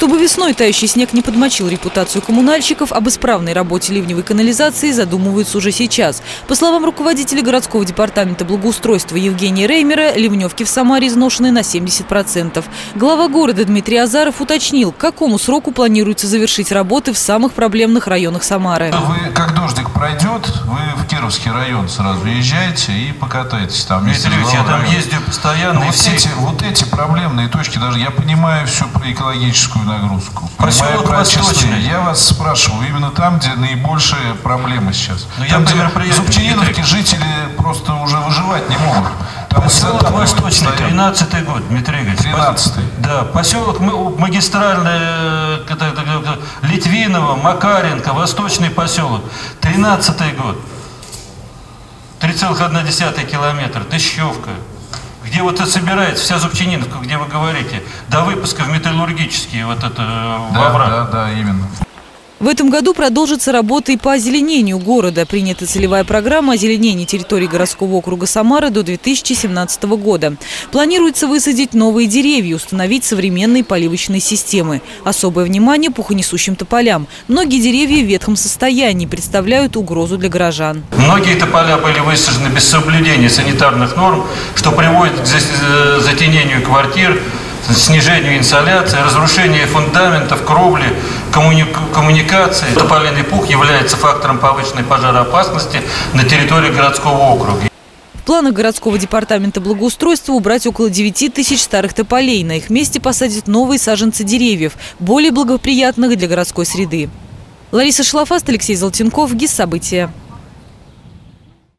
Чтобы весной тающий снег не подмочил репутацию коммунальщиков, об исправной работе ливневой канализации задумываются уже сейчас. По словам руководителя городского департамента благоустройства Евгения Реймера, ливневки в Самаре изношены на 70%. Глава города Дмитрий Азаров уточнил, к какому сроку планируется завершить работы в самых проблемных районах Самары. Вы, как дождик пройдет, Кировский район сразу езжайте и покатайтесь там. Ильич, я там района. ездю постоянно. Но и вот все- эти, вот эти проблемные точки, даже я понимаю все про экологическую нагрузку. Поселок про Восточный. Я вас спрашиваю, именно там, где наибольшие проблемы сейчас. Ну, я там, где мероприятие, Зубчининовки жители просто уже выживать не могут. Там Поселок Восточный, стоят. 13 год, Дмитрий Игоревич. 13-й. Да, поселок магистральный, э, Литвинова, Макаренко, Восточный поселок, 13 год. 3,1 километр, Тыщевка. Где вот это собирается вся Зубчининовка, где вы говорите, до выпуска в металлургические вот это э, в Да, овраг. да, да, именно. В этом году продолжится работа и по озеленению города. Принята целевая программа озеленения территории городского округа Самара до 2017 года. Планируется высадить новые деревья, установить современные поливочные системы. Особое внимание пухонесущим тополям. Многие деревья в ветхом состоянии представляют угрозу для горожан. Многие тополя были высажены без соблюдения санитарных норм, что приводит к за- затенению квартир, снижению инсоляции, разрушению фундаментов, кровли, коммуни- коммуникации. Тополиный пух является фактором повышенной пожароопасности на территории городского округа. В планах городского департамента благоустройства убрать около 9 тысяч старых тополей. На их месте посадят новые саженцы деревьев, более благоприятных для городской среды. Лариса Шлафаст, Алексей Золотенков, ГИС События.